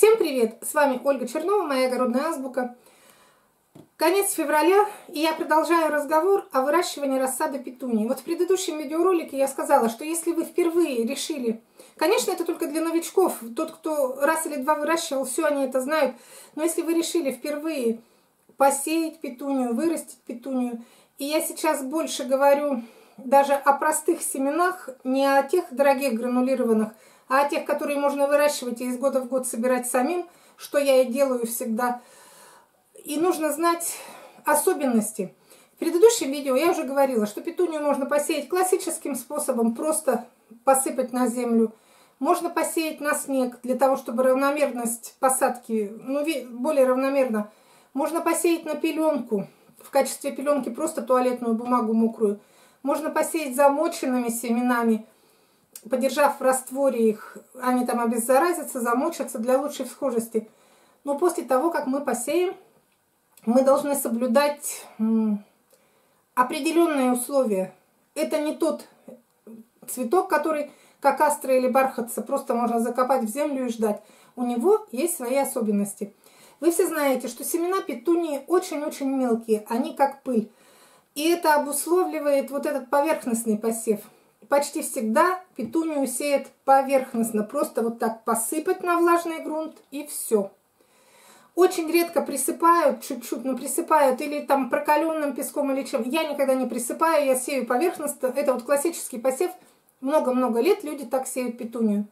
Всем привет! С вами Ольга Чернова, моя огородная азбука. Конец февраля, и я продолжаю разговор о выращивании рассады петунии. Вот в предыдущем видеоролике я сказала, что если вы впервые решили... Конечно, это только для новичков. Тот, кто раз или два выращивал, все они это знают. Но если вы решили впервые посеять петунию, вырастить петунию, и я сейчас больше говорю даже о простых семенах, не о тех дорогих гранулированных, а о тех, которые можно выращивать и из года в год собирать самим, что я и делаю всегда. И нужно знать особенности. В предыдущем видео я уже говорила, что петунию можно посеять классическим способом, просто посыпать на землю. Можно посеять на снег, для того, чтобы равномерность посадки, ну, более равномерно. Можно посеять на пеленку, в качестве пеленки просто туалетную бумагу мокрую. Можно посеять замоченными семенами – подержав в растворе их, они там обеззаразятся, замочатся для лучшей всхожести. Но после того, как мы посеем, мы должны соблюдать определенные условия. Это не тот цветок, который, как астра или бархатца, просто можно закопать в землю и ждать. У него есть свои особенности. Вы все знаете, что семена петунии очень-очень мелкие, они как пыль. И это обусловливает вот этот поверхностный посев – почти всегда петунию сеют поверхностно, просто вот так посыпать на влажный грунт и все. Очень редко присыпают чуть-чуть, но присыпают или там прокаленным песком или чем. Я никогда не присыпаю, я сею поверхностно. Это вот классический посев. Много-много лет люди так сеют петунию.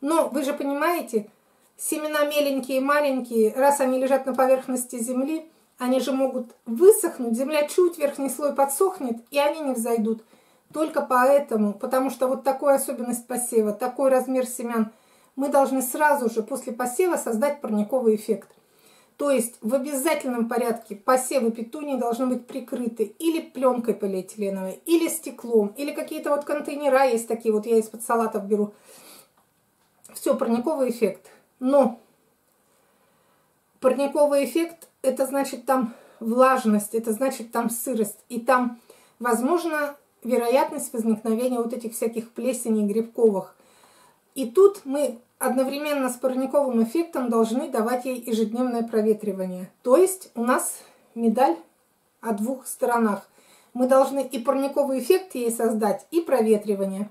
Но вы же понимаете, семена меленькие, маленькие, раз они лежат на поверхности земли, они же могут высохнуть, земля чуть верхний слой подсохнет, и они не взойдут. Только поэтому, потому что вот такая особенность посева, такой размер семян, мы должны сразу же после посева создать парниковый эффект. То есть в обязательном порядке посевы петунии должны быть прикрыты или пленкой полиэтиленовой, или стеклом, или какие-то вот контейнера есть такие, вот я из-под салатов беру. Все, парниковый эффект. Но парниковый эффект, это значит там влажность, это значит там сырость, и там, возможно, вероятность возникновения вот этих всяких плесеней грибковых. И тут мы одновременно с парниковым эффектом должны давать ей ежедневное проветривание. То есть у нас медаль о двух сторонах. Мы должны и парниковый эффект ей создать, и проветривание.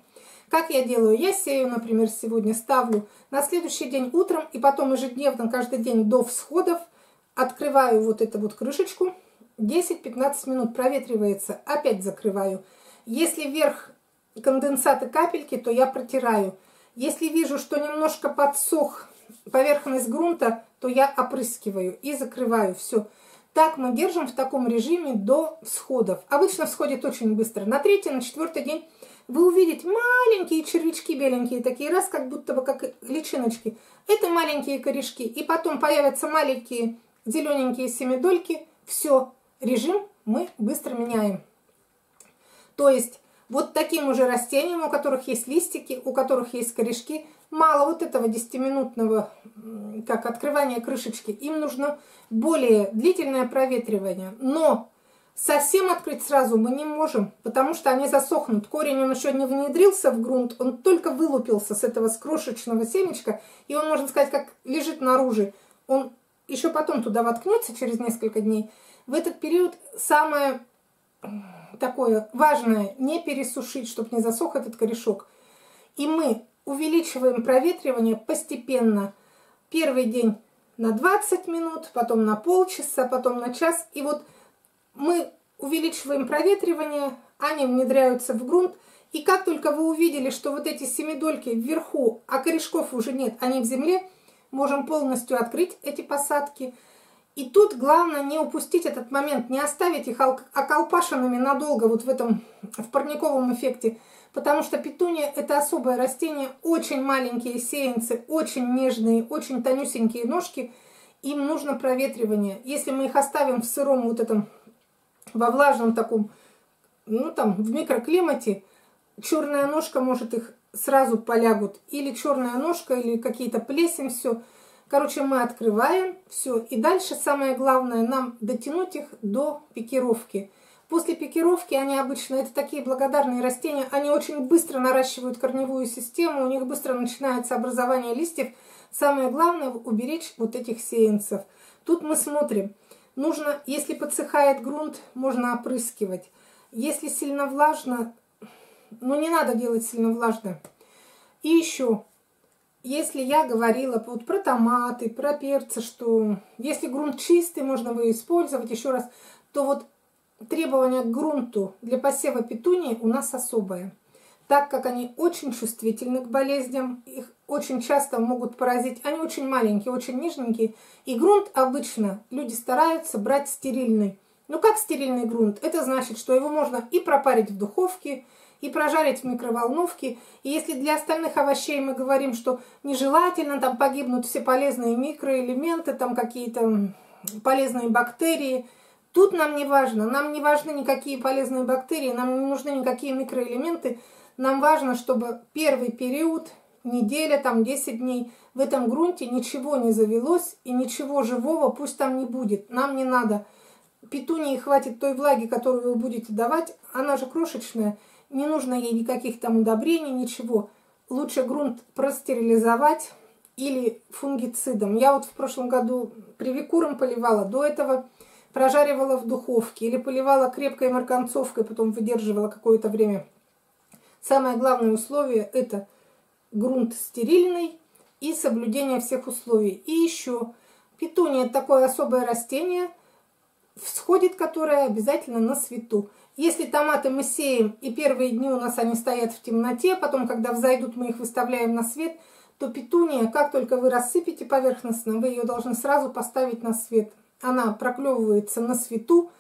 Как я делаю? Я сею, например, сегодня ставлю на следующий день утром и потом ежедневно, каждый день до всходов открываю вот эту вот крышечку. 10-15 минут проветривается, опять закрываю. Если вверх конденсаты капельки, то я протираю. Если вижу, что немножко подсох поверхность грунта, то я опрыскиваю и закрываю. Все. Так мы держим в таком режиме до всходов. Обычно всходит очень быстро. На третий, на четвертый день вы увидите маленькие червячки беленькие, такие раз, как будто бы как личиночки. Это маленькие корешки. И потом появятся маленькие зелененькие семидольки. Все, режим мы быстро меняем. То есть вот таким уже растениям, у которых есть листики, у которых есть корешки, мало вот этого 10-минутного, как открывания крышечки. Им нужно более длительное проветривание. Но совсем открыть сразу мы не можем, потому что они засохнут. Корень, он еще не внедрился в грунт, он только вылупился с этого скрошечного семечка, и он, можно сказать, как лежит наружу. Он еще потом туда воткнется через несколько дней. В этот период самое такое важное, не пересушить, чтобы не засох этот корешок. И мы увеличиваем проветривание постепенно. Первый день на 20 минут, потом на полчаса, потом на час. И вот мы увеличиваем проветривание, они внедряются в грунт. И как только вы увидели, что вот эти семидольки вверху, а корешков уже нет, они в земле, можем полностью открыть эти посадки – и тут главное не упустить этот момент, не оставить их околпашенными надолго вот в этом, в парниковом эффекте. Потому что петуния – это особое растение, очень маленькие сеянцы, очень нежные, очень тонюсенькие ножки. Им нужно проветривание. Если мы их оставим в сыром вот этом, во влажном таком, ну там, в микроклимате, черная ножка может их сразу полягут. Или черная ножка, или какие-то плесень, все – Короче, мы открываем все. И дальше самое главное нам дотянуть их до пикировки. После пикировки они обычно, это такие благодарные растения, они очень быстро наращивают корневую систему, у них быстро начинается образование листьев. Самое главное уберечь вот этих сеянцев. Тут мы смотрим. Нужно, если подсыхает грунт, можно опрыскивать. Если сильно влажно, ну не надо делать сильно влажно. И еще, если я говорила вот про томаты, про перцы, что если грунт чистый, можно его использовать еще раз, то вот требования к грунту для посева петунии у нас особое. Так как они очень чувствительны к болезням, их очень часто могут поразить, они очень маленькие, очень нежненькие, и грунт обычно люди стараются брать стерильный. Ну как стерильный грунт? Это значит, что его можно и пропарить в духовке, и прожарить в микроволновке. И если для остальных овощей мы говорим, что нежелательно, там погибнут все полезные микроэлементы, там какие-то полезные бактерии, тут нам не важно. Нам не важны никакие полезные бактерии, нам не нужны никакие микроэлементы. Нам важно, чтобы первый период, неделя, там 10 дней, в этом грунте ничего не завелось и ничего живого пусть там не будет. Нам не надо. Петунии хватит той влаги, которую вы будете давать, она же крошечная, не нужно ей никаких там удобрений, ничего. Лучше грунт простерилизовать или фунгицидом. Я вот в прошлом году привикуром поливала, до этого прожаривала в духовке или поливала крепкой марганцовкой, потом выдерживала какое-то время. Самое главное условие – это грунт стерильный и соблюдение всех условий. И еще петуния – такое особое растение, всходит которое обязательно на свету. Если томаты мы сеем, и первые дни у нас они стоят в темноте, потом, когда взойдут, мы их выставляем на свет, то петуния, как только вы рассыпете поверхностно, вы ее должны сразу поставить на свет. Она проклевывается на свету,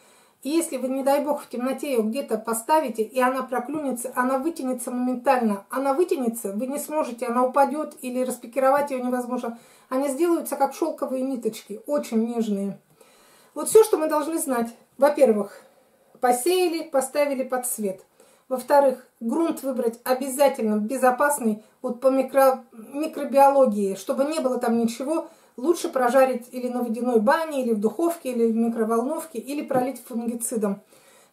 и если вы, не дай бог, в темноте ее где-то поставите, и она проклюнется, она вытянется моментально. Она вытянется, вы не сможете, она упадет, или распекировать ее невозможно. Они сделаются как шелковые ниточки, очень нежные. Вот все, что мы должны знать. Во-первых, посеяли, поставили под свет. Во-вторых, грунт выбрать обязательно безопасный, вот по микро, микробиологии, чтобы не было там ничего, лучше прожарить или на водяной бане, или в духовке, или в микроволновке, или пролить фунгицидом.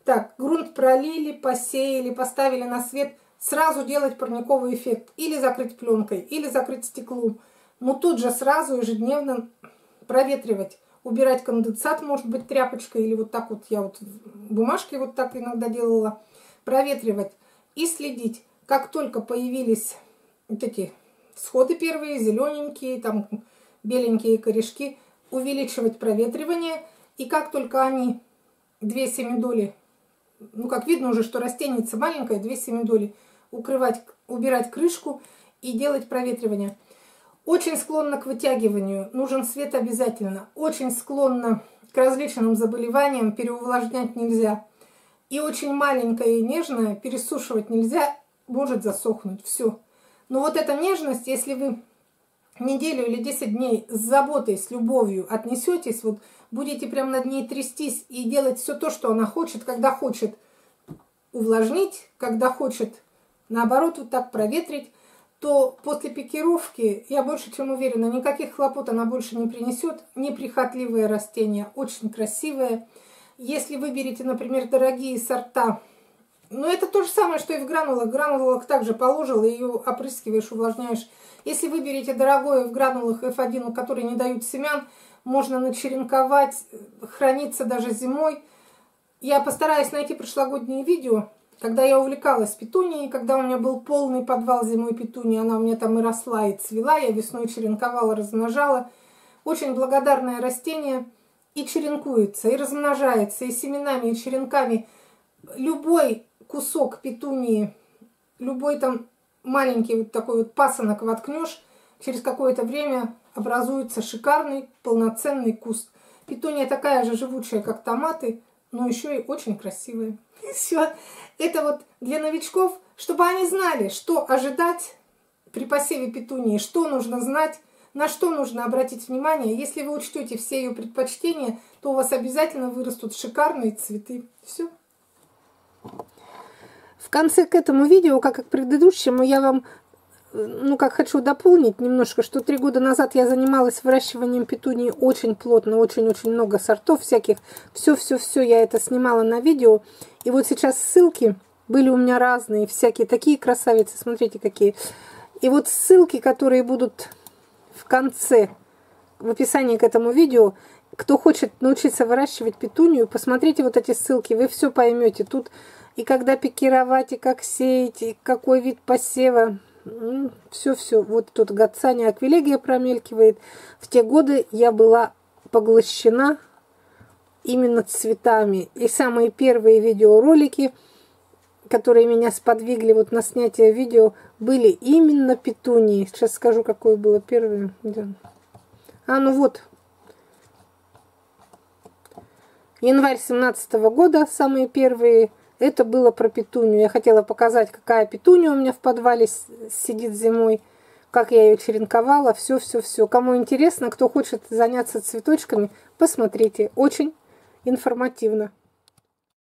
Так, грунт пролили, посеяли, поставили на свет, сразу делать парниковый эффект. Или закрыть пленкой, или закрыть стеклом. Но тут же сразу ежедневно проветривать убирать конденсат, может быть, тряпочкой, или вот так вот я вот бумажки вот так иногда делала, проветривать и следить. Как только появились вот эти сходы первые, зелененькие, там беленькие корешки, увеличивать проветривание. И как только они 2 семидоли, ну как видно уже, что растеница маленькая, 2 семидоли, укрывать, убирать крышку и делать проветривание. Очень склонна к вытягиванию, нужен свет обязательно. Очень склонна к различным заболеваниям, переувлажнять нельзя. И очень маленькая и нежная, пересушивать нельзя, может засохнуть, все. Но вот эта нежность, если вы неделю или 10 дней с заботой, с любовью отнесетесь, вот будете прям над ней трястись и делать все то, что она хочет, когда хочет увлажнить, когда хочет, наоборот, вот так проветрить, то после пикировки, я больше чем уверена, никаких хлопот она больше не принесет. Неприхотливое растение, очень красивое. Если выберете, например, дорогие сорта, ну это то же самое, что и в гранулах. Гранулах также положил, ее опрыскиваешь, увлажняешь. Если выберете дорогое в гранулах F1, которые не дают семян, можно начеренковать, храниться даже зимой. Я постараюсь найти прошлогодние видео, когда я увлекалась петунией, когда у меня был полный подвал зимой петунии, она у меня там и росла, и цвела, я весной черенковала, размножала. Очень благодарное растение и черенкуется, и размножается, и семенами, и черенками. Любой кусок петунии, любой там маленький вот такой вот пасынок воткнешь, через какое-то время образуется шикарный полноценный куст. Петуния такая же живучая, как томаты, но еще и очень красивая. Все. Это вот для новичков, чтобы они знали, что ожидать при посеве петунии, что нужно знать, на что нужно обратить внимание. Если вы учтете все ее предпочтения, то у вас обязательно вырастут шикарные цветы. Все. В конце к этому видео, как и к предыдущему, я вам ну, как хочу дополнить немножко, что три года назад я занималась выращиванием петунии очень плотно, очень-очень много сортов всяких. Все-все-все я это снимала на видео. И вот сейчас ссылки были у меня разные, всякие, такие красавицы, смотрите какие. И вот ссылки, которые будут в конце, в описании к этому видео. Кто хочет научиться выращивать петунию, посмотрите вот эти ссылки, вы все поймете. Тут и когда пикировать, и как сеять, и какой вид посева. Все-все. Вот тут Гацания аквилегия промелькивает. В те годы я была поглощена именно цветами. И самые первые видеоролики, которые меня сподвигли вот на снятие видео, были именно петунии. Сейчас скажу, какое было первое. А, ну вот. Январь 17 года самые первые. Это было про петунию. Я хотела показать, какая петуния у меня в подвале сидит зимой как я ее черенковала, все-все-все. Кому интересно, кто хочет заняться цветочками, посмотрите. Очень информативно.